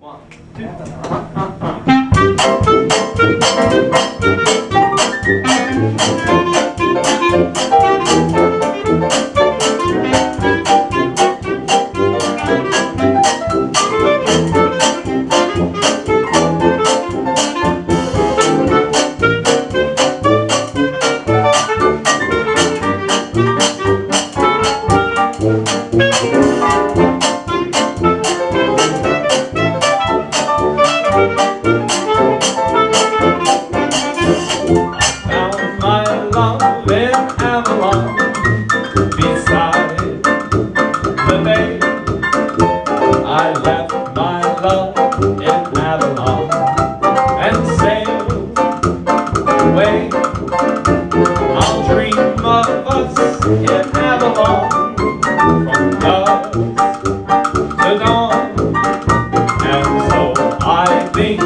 One, two. Left my love in Avalon and sailed away. I'll dream of us in Avalon from dusk dawn. And so I think